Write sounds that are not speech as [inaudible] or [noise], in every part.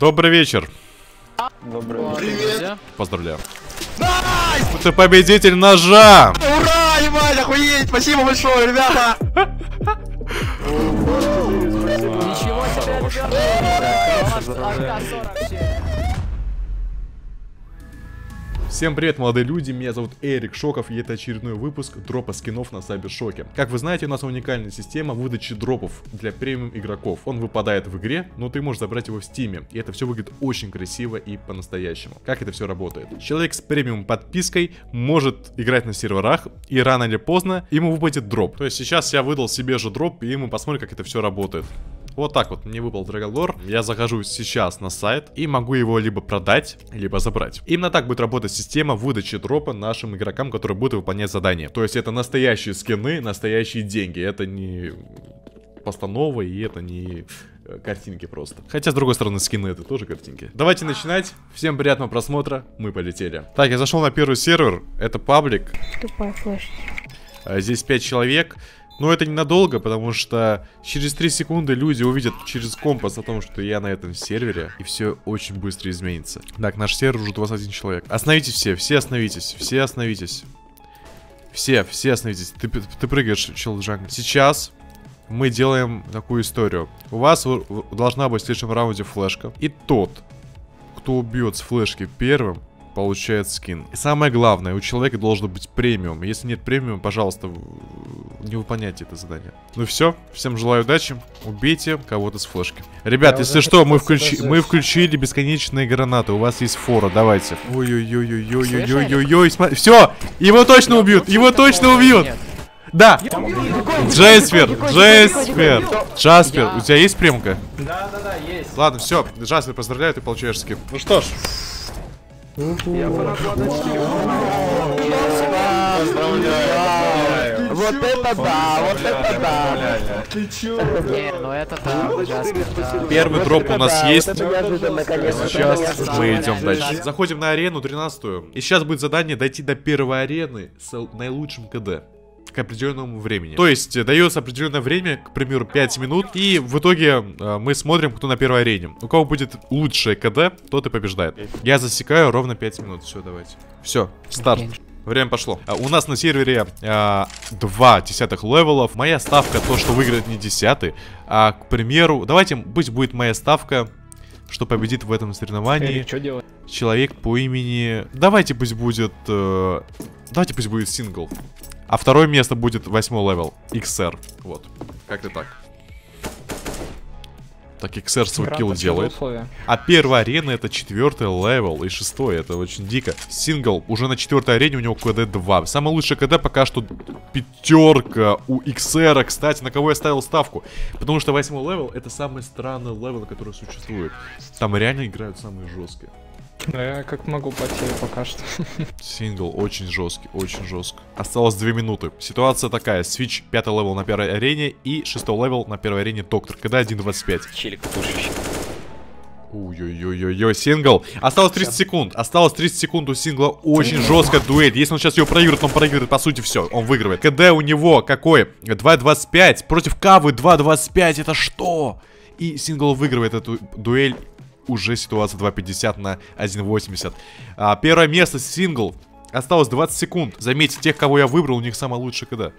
Добрый вечер. Добрый Привет. Поздравляю. Ты победитель ножа! Ура, ебать, охуеть! Спасибо большое, ребята! Ничего себе, Всем привет, молодые люди, меня зовут Эрик Шоков, и это очередной выпуск дропа скинов на CyberShoke. Как вы знаете, у нас уникальная система выдачи дропов для премиум игроков. Он выпадает в игре, но ты можешь забрать его в стиме, и это все выглядит очень красиво и по-настоящему. Как это все работает? Человек с премиум подпиской может играть на серверах, и рано или поздно ему выпадет дроп. То есть сейчас я выдал себе же дроп, и мы посмотрим, как это все работает. Вот так вот, мне выпал Драголор. Я захожу сейчас на сайт и могу его либо продать, либо забрать. Именно так будет работать система выдачи дропа нашим игрокам, которые будут выполнять задания. То есть это настоящие скины, настоящие деньги. Это не постанова и это не э, картинки просто. Хотя, с другой стороны, скины это тоже картинки. Давайте начинать. Всем приятного просмотра. Мы полетели. Так, я зашел на первый сервер. Это паблик. Тупая флеш. А, Здесь 5 человек. Но это ненадолго, потому что через 3 секунды люди увидят через компас о том, что я на этом сервере, и все очень быстро изменится. Так, наш сервер уже 21 человек. Остановитесь все, все остановитесь, все остановитесь. Все, все остановитесь. Ты, ты прыгаешь, чел Джанг. Сейчас мы делаем такую историю. У вас должна быть в следующем раунде флешка. И тот, кто убьет с флешки первым, получает скин. И самое главное, у человека должен быть премиум. Если нет премиума, пожалуйста, не выполняйте это задание. Ну все, всем желаю удачи. Убейте кого-то с флешки. Ребят, Я если что, мы, включи- мы включили бесконечные гранаты. У вас есть фора, давайте. Ой-ой-ой-ой-ой-ой-ой-ой. Все, его точно убьют, его точно убьют. Да. Джейспер, Джейспер. Джаспер, у тебя есть премка? Да, да, да, есть. Ладно, все, Джаспер, поздравляю, ты получаешь скин. Ну что ж, Вот это да, вот это да. Не, ну это да, первый дроп у нас есть. Сейчас мы идем дальше. Заходим на арену 13 И сейчас будет задание дойти до первой арены с наилучшим КД к определенному времени. То есть э, дается определенное время, к примеру, 5 минут, и в итоге э, мы смотрим, кто на первой арене. У кого будет лучшее КД, тот и побеждает. Я засекаю ровно 5 минут. Все, давайте. Все, старт. Время пошло. А, У нас на сервере а, два десятых левелов. Моя ставка то, что выиграет не десятый. А, к примеру, давайте, пусть будет моя ставка, что победит в этом соревновании Что делать? человек по имени... Давайте пусть будет... э, Давайте пусть будет сингл. А второе место будет восьмой левел. XR. Вот. Как-то так. Так, XR свой килл делает. А первая арена это четвертый левел и шестой, это очень дико. Сингл уже на четвертой арене у него КД 2. Самый лучший КД пока что пятерка у XR. Кстати, на кого я ставил ставку? Потому что восьмой левел это самый странный левел, который существует. Там реально играют самые жесткие. Я как могу потерю пока что. [laughs] Сингл очень жесткий, очень жестко. Осталось 2 минуты. Ситуация такая. Свич 5 левел на первой арене и 6 левел на первой арене Доктор. Когда 1.25. Челик тушащий. Ой-ой-ой-ой, сингл. Осталось 30 секунд. Осталось 30 секунд у сингла. Очень жесткая дуэль. Если он сейчас ее проиграет, он проиграет, по сути, все. Он выигрывает. КД у него какой? 2.25. Против Кавы 2.25. Это что? И сингл выигрывает эту дуэль. Уже ситуация 2.50 на 1.80. А, первое место сингл. Осталось 20 секунд. Заметьте, тех, кого я выбрал, у них самое лучшее КД.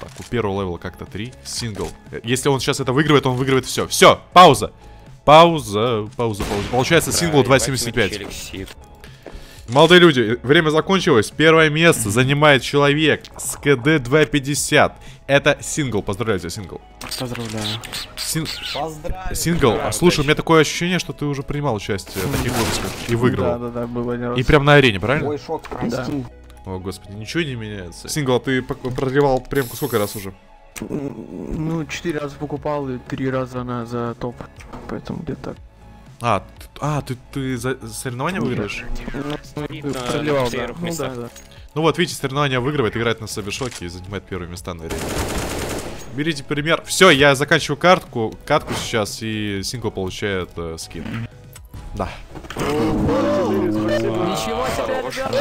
Так, у первого левела КД-то 3. Сингл. Э, Если он сейчас это выигрывает, он выигрывает все. Все, пауза. Пауза, пауза, пауза. Получается сингл 2.75. Молодые люди, время закончилось. Первое место занимает человек с КД 2.50. Это сингл. Поздравляю тебя, сингл. Поздравляю. Син- Сингл, а слушай, у меня такое ощущение, что ты уже принимал участие в таких выпусках и выиграл. Да, да, да, было один раз. И прям на арене, правильно? Ой, шок, прости. О, господи, ничего не меняется. Сингл, а ты продлевал премку сколько раз уже? Ну, четыре раза покупал и три раза на за топ. Поэтому где-то так. А, ты, а, ты, ты за соревнования выиграешь? Видно, Продлевал, на да. Ну да, да. Ну вот, видите, соревнования выигрывает, играет на Сабишоке и занимает первые места на арене. Берите пример. Все, я заканчиваю картку, катку сейчас, и Сингл получает э, скин. Да. Ничего себе, ребята!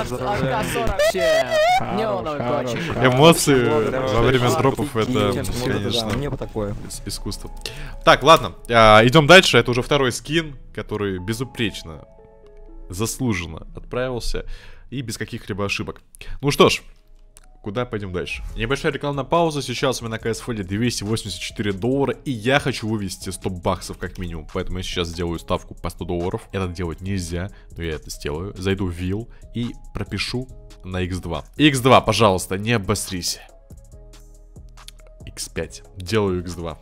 АК-47! Неоновый котик. Эмоции во время дропов это, конечно, искусство. Так, ладно, а, идем дальше. Это уже второй скин, который безупречно, заслуженно отправился и без каких-либо ошибок. Ну что ж, куда пойдем дальше? Небольшая рекламная пауза. Сейчас у меня на CSFL 284 доллара, и я хочу вывести 100 баксов как минимум. Поэтому я сейчас сделаю ставку по 100 долларов. Это делать нельзя, но я это сделаю. Зайду в Will и пропишу на X2. X2, пожалуйста, не обосрись. X5. Делаю X2.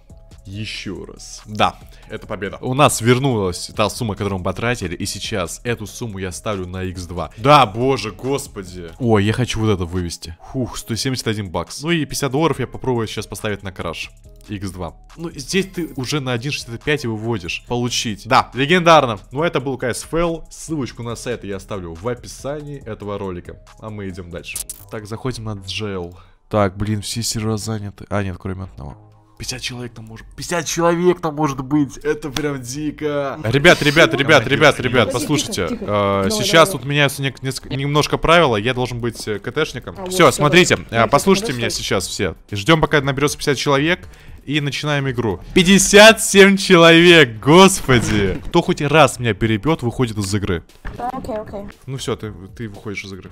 Еще раз. Да, это победа. У нас вернулась та сумма, которую мы потратили, и сейчас эту сумму я ставлю на X2. Да, боже, господи. Ой, я хочу вот это вывести. Фух, 171 бакс. Ну и 50 долларов я попробую сейчас поставить на краш. X2. Ну, здесь ты уже на 1.65 и выводишь. Получить. Да, легендарно. Ну, это был KSFL. Ссылочку на сайт я оставлю в описании этого ролика. А мы идем дальше. Так, заходим на Jail. Так, блин, все сервера заняты. А, нет, кроме одного. 50 человек там может... 50 человек там может быть! Это прям дико! Ребят, ребят, ребят, ребят, ребят, послушайте. Сейчас тут меняются немножко правила. Я должен быть э, КТшником. А, Все, смотрите, э, послушайте меня сейчас все. Ждем, пока наберется 50 человек. И начинаем игру. 57 человек, господи! Кто хоть раз меня перебьет, выходит из игры. Окей, окей. Ну все, ты, ты выходишь из игры.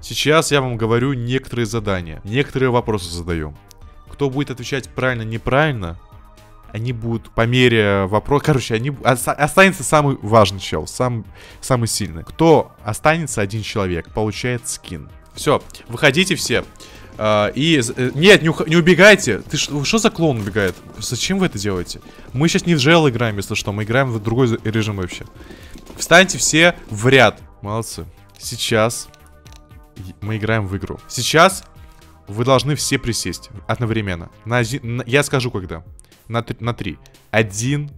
Сейчас я вам говорю некоторые задания. Некоторые вопросы задаю. Кто будет отвечать правильно, неправильно, они будут по мере вопроса... Короче, они... оста- Останется самый важный чел, сам... самый сильный. Кто останется один человек, получает скин. Все, выходите все. А, и... э, Нет, не, ух- не убегайте. Ты ш- что за клоун убегает? Зачем вы это делаете? Мы сейчас не в джел играем, если что. Мы играем в другой режим вообще. Встаньте все в ряд. Молодцы. Сейчас мы играем в игру. Сейчас вы должны все присесть одновременно. На один- на- я скажу когда. На, три- на три. Один,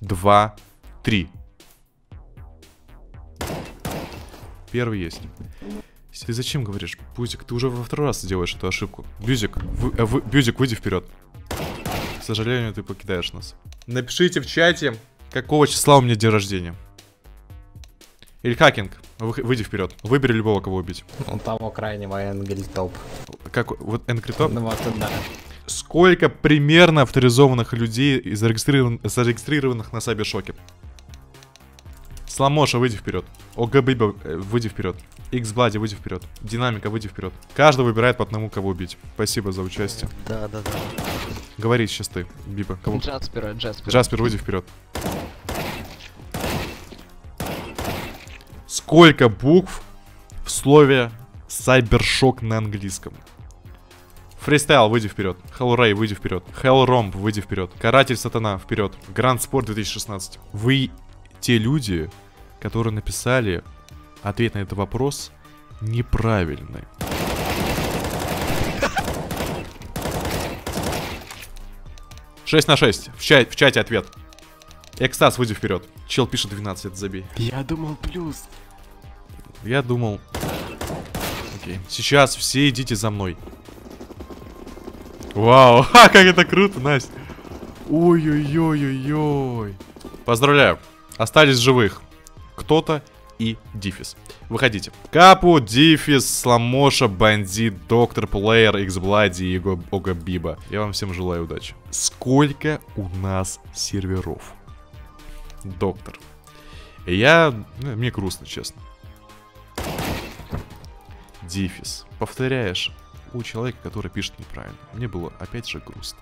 два, три. Первый есть. Ты зачем говоришь? Бузик, ты уже во второй раз делаешь эту ошибку. Бюзик, вы- э, вы- Бюзик, выйди вперед. К сожалению, ты покидаешь нас. Напишите в чате, какого числа у меня день рождения. Или хакинг. Вы- Выйди вперед. Выбери любого, кого убить. У того крайнего Энгель топ. Как вот Энкритоп? Ну вот, да. Сколько примерно авторизованных людей зарегистрирован- зарегистрированных на Сайбершоке? Сламоша, выйди вперед. ОГБ, э, выйди вперед. Xbлади, выйди вперед. Динамика, выйди вперед. Каждый выбирает по одному, кого убить. Спасибо за участие. Да, да, да. Говори сейчас ты, Биба. Кого? Джаспера, Джаспера. Джаспер, выйди вперед. Сколько букв в слове Сайбершок на английском? Фристайл, выйди вперед. Хеллрей, выйди вперед. Хеллромб, выйди вперед. Каратель Сатана, вперед. Гранд Спорт 2016. Вы те люди, которые написали ответ на этот вопрос неправильный. Шесть на 6. В, ча- в чате ответ. Экстаз, выйди вперед. Чел пишет 12, это забей. Я думал плюс. Я думал... Окей. Сейчас все идите за мной. Вау, [laughs] ха, как это круто, Настя. Ой-ой-ой-ой-ой. Поздравляю. Остались живых. Кто-то и Дифис. Выходите. Капу, Дифис, Сламоша, Бандит, Доктор, Плеер, Xbлади и Его- Ога Биба. Я вам всем желаю удачи. Сколько у нас серверов? Доктор. Я... ну, Мне грустно, честно. Дифис. Повторяешь у человека, который пишет неправильно. Мне было опять же грустно.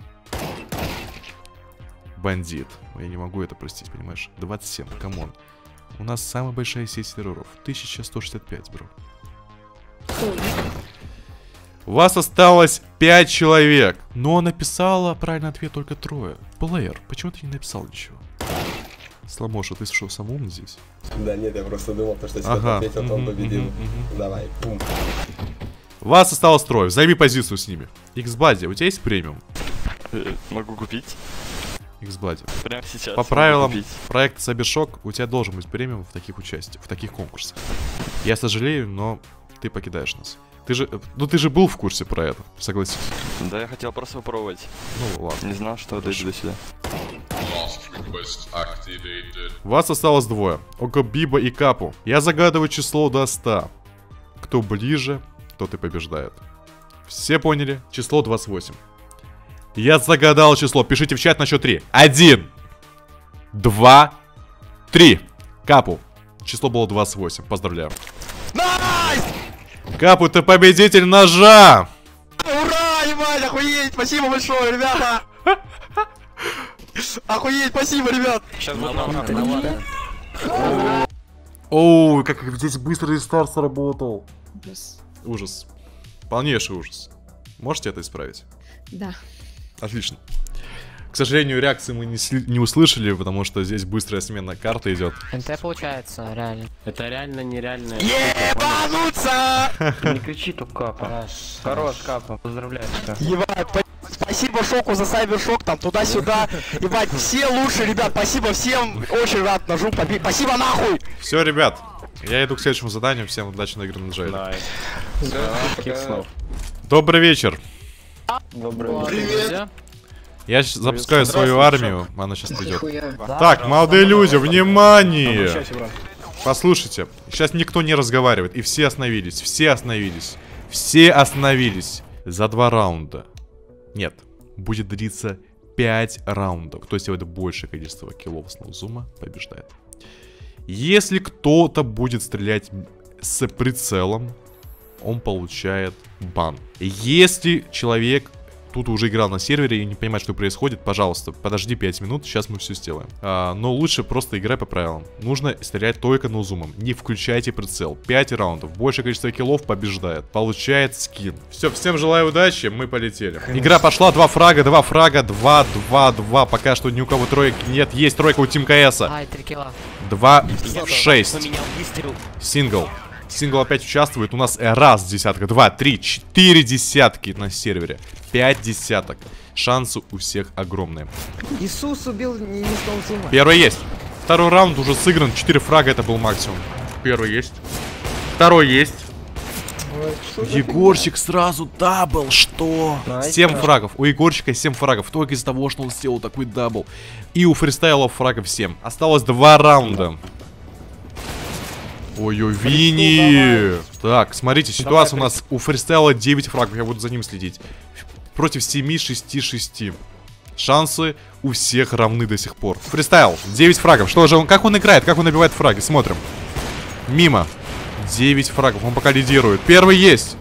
Бандит. Я не могу это простить, понимаешь? 27, come on. У нас самая большая сеть серверов. 1165, bro. У вас осталось 5 человек. Но написала правильный ответ только трое. Плеер, почему ты не написал ничего? Сломоша, ты что, сам умный здесь? Да нет, я просто думал, то, что если Ага. ответил, то он победил. мгм, мгм. Давай, пум. Вас осталось трое. Займи позицию с ними. Xbladdy, у тебя есть премиум? Э, Могу купить. Xbladdy. Прямо сейчас. По правилам купить. проекта Сабершок у тебя должен быть премиум в таких участиях, в таких конкурсах. Я сожалею, но ты покидаешь нас. Ты же, ну ты же был в курсе про это, согласись. Да, я хотел просто попробовать. Ну ладно. Не знал, что дойду до сюда. Вас осталось двое. Око Биба и Капу. Я загадываю число до 100. Кто ближе, тот и побеждает. Все поняли? Число 28. Я загадал число. Пишите в чат на счет 3. Один. Два. Три. Капу. Число было 28. Поздравляю. Капу, ты победитель ножа! Ура, ебать, охуеть, спасибо большое, ребята! Охуеть, спасибо, ребят! Сейчас буду Оу, как здесь быстро рестарт сработал. Ужас. Полнейший ужас. Можете это исправить? Да. Отлично. К сожалению, реакции мы не, не услышали, потому что здесь быстрая смена карты идет. НТ получается, реально. Это реально нереально. Ебануться! Не кричи тут капа. Хорош, капа, поздравляю тебя. Ебать, спасибо Шоку за сайбершок, там туда-сюда. Ебать, все лучше, ребят, спасибо всем. Очень рад ножу побить. Спасибо нахуй! Все, ребят, я иду к следующему заданию. Всем удачной игры на Джейле. Добрый вечер. Привет. Я щас запускаю свою армию. Она сейчас придет. Так, молодые люди, внимание! Послушайте, сейчас никто не разговаривает, и все остановились, все остановились, все остановились за два раунда. Нет, будет длиться 5 раундов. Кто сделает большее количество киллов с ноузума, побеждает. Если кто-то будет стрелять с прицелом, он получает бан. Если человек тут уже играл на сервере и не понимает, что происходит, пожалуйста, подожди 5 минут, сейчас мы все сделаем. А, но лучше просто играй по правилам. Нужно стрелять только ноузумом. Не включайте прицел. 5 раундов. Большее количество киллов побеждает. Получает скин. Все, всем желаю удачи, мы полетели. Игра пошла, два фрага, два фрага, 2, 2, 2. Пока что ни у кого тройки нет. Есть тройка у Тим КСа. Ай, три килла. 2, 6. Сингл. Сингл опять участвует. У нас раз десятка, два, три, четыре десятки на сервере. Пять десяток. Шансы у всех огромные. Иисус убил не, не с no zoom а. Первый есть. Второй раунд уже сыгран. Четыре фрага это был максимум. Первый есть. Второй есть. Егорчик сразу дабл, что? 7 фрагов. У Егорчика 7 фрагов. Только из-за того, что он сделал такой дабл. И у фристайлов фрагов 7. Осталось 2 раунда. Ой-ой, Вини! Так, смотрите, ситуация у нас у фристайла 9 фрагов. Я буду за ним следить. Против 7, 6, 6. Шансы у всех равны до сих пор. Фристайл, 9 фрагов. Что же он, как он играет, как он набивает фраги? Смотрим. Мимо. 9 фрагов, он пока лидирует. Первый есть.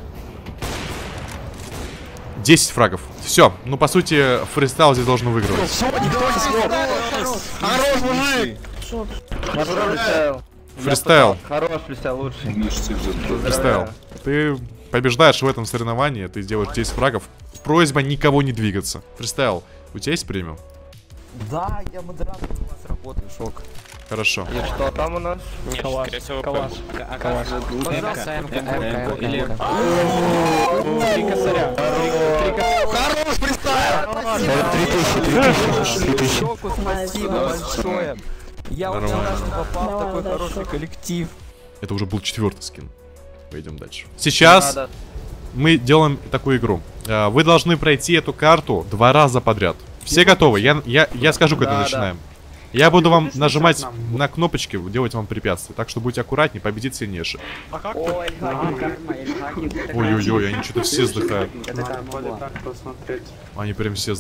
10 фрагов. Все, ну по сути, фристайл здесь должен выигрывать. Хорош, мужик! Фристайл, Хорош, фристайл лучший. фристайл. Ты побеждаешь в этом соревновании, ты сделаешь 10 фрагов. Просьба никого не двигаться. Фристайл, у тебя есть премиум? Да, я модератор у вас работаю, шок. Хорошо. И что там у нас? Нет, скорее всего, калаш. Хорош, фристайл! Шоку спасибо большое. Я рад, что попал в такой хороший коллектив. Это уже был четвертый скин. Пойдем дальше. Сейчас Надо. мы делаем такую игру. А, Вы должны пройти эту карту два раза подряд. Все готовы? Я, я, я скажу, когда Да, начинаем. Я буду вам нажимать на кнопочки, делать вам препятствия. Так что будьте аккуратнее, победит сильнейший. [laughs] Ой-ой-ой, они что-то все сдыхают. Они прям все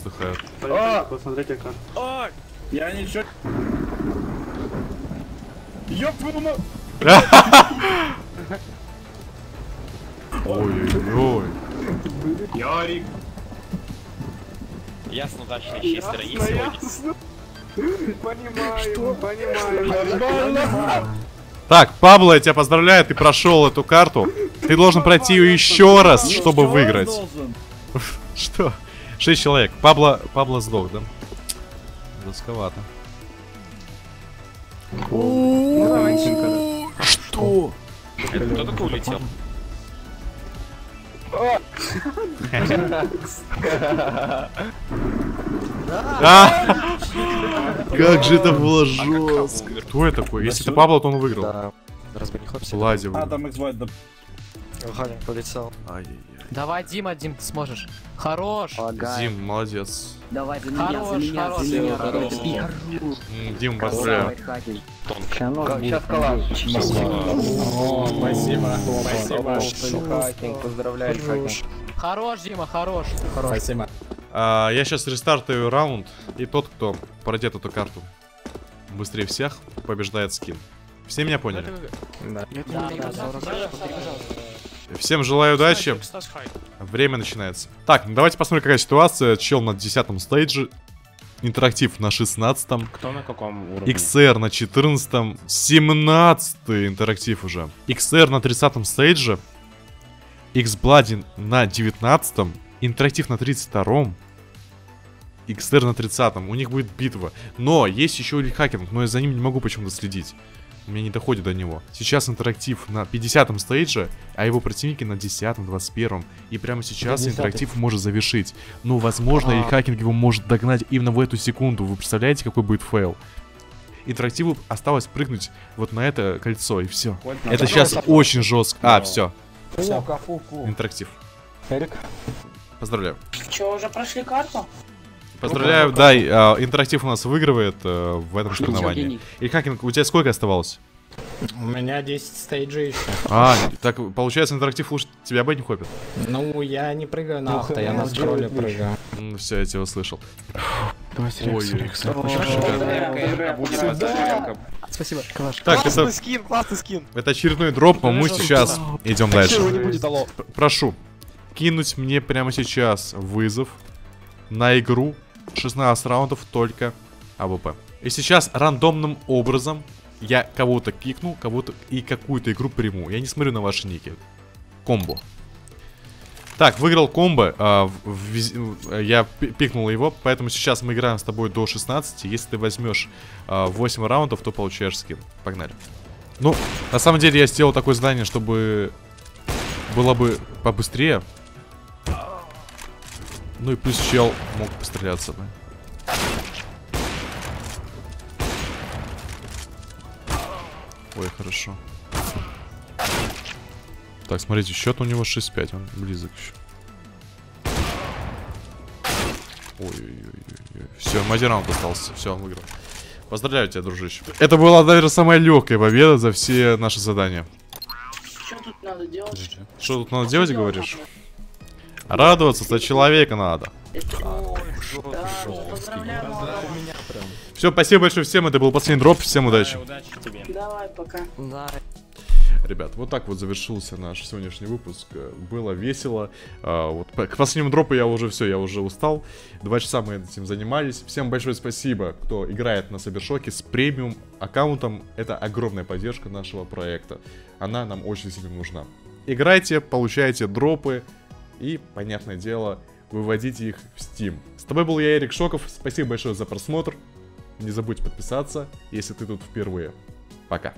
сдыхают. Ой-ой-ой. Ясно, удачный чистер есть сегодня. Так, Пабло, я тебя поздравляю, ты прошел эту карту. Ты должен пройти ее еще раз, чтобы выиграть. [laughs] Что? Шесть человек. Пабло, Пабло сдох, да? Жестковато. Что? Это кто такой улетел? А! Как же это было жестко. Кто это такой? Если это Пабло, то он выиграл. Лади. Полетел. Ай-яй-яй. Давай, Дима, Дим, ты сможешь. Хорош. Дим, молодец. Давай, за меня, за Хорош, меня, хорош. за меня. Хорош. М, Дим, поздравляю. Сейчас калаш. Спасибо. Спасибо. Хакинг, поздравляю, хакинг. Хорош, Дима, хорош. Спасибо. А, я сейчас рестартую раунд, и тот, кто пройдет эту карту быстрее всех, побеждает скин. Все меня поняли? Да. Всем желаю удачи. Время начинается. Так, ну давайте посмотрим, какая ситуация. Чел на 10 стейдже. Интерактив на 16 Кто на каком уровне? XR на 14 17 интерактив уже. XR на 30 стейдже. X-Bloodin на 19 интерактив на 32 XR на 30 у них будет битва. Но есть еще и хакинг, но я за ним не могу почему-то следить. У меня не доходит до него. Сейчас интерактив на 50 стейдже, а его противники на 10 21 И прямо сейчас интерактив может завершить. Ну, возможно, и хакинг его может догнать именно в эту секунду. Вы представляете, какой будет фейл? Интерактиву осталось прыгнуть вот на это кольцо, и все. Это сейчас очень жестко. А, все. Интерактив. Эрик? Поздравляю. Че, уже прошли карту? Поздравляю, да, и, а, интерактив у нас выигрывает э, в этом соревновании. И хакинг, у тебя сколько оставалось? У меня 10 стейджей еще. А, так получается интерактив лучше тебя бы не хопит. Ну, я не прыгаю на авто, я на скролле прыгаю. Все, я тебя услышал. Давай, Ой, Рекс. Спасибо. Так, классный это, скин, классный скин. это очередной дроп, но мы сейчас идем дальше. Чего не будет, алло. П- Прошу, кинуть мне прямо сейчас вызов на игру 16 раундов только AWP. И сейчас рандомным образом я кого-то кикну, кого-то и какую-то игру приму. Я не смотрю на ваши ники. Комбо. Так, выиграл комбо. а, в- в- я пи- пикнул его, поэтому сейчас мы играем с тобой до 16. Если ты возьмешь а, 8 раундов, то получаешь скин. Погнали. Ну, на самом деле я сделал такое задание, чтобы было бы побыстрее. Ну и плюс чел мог постреляться, да. Ой, хорошо. Так, смотрите, счет у него 6-5, он близок еще. Ой-ой-ой. Все, один раунд остался. Все, он выиграл. Поздравляю тебя, дружище. Это была, наверное, самая легкая победа за все наши задания. Что тут надо делать? Что тут надо делать, говоришь? Радоваться за человека надо. Все, спасибо большое всем. Это был последний дроп. Всем удачи. Удачи тебе. Давай, пока. Ребят, вот так вот завершился наш сегодняшний выпуск. Было весело. А, вот к последнему дропу я уже все, я уже устал. Два часа мы этим занимались. Всем большое спасибо, кто играет на Сабершоке с премиум аккаунтом. Это огромная поддержка нашего проекта. Она нам очень сильно нужна. Играйте, получайте дропы и, понятное дело, выводите их в Steam. С тобой был я, Эрик Шоков. Спасибо большое за просмотр. Не забудь подписаться, если ты тут впервые. Пока.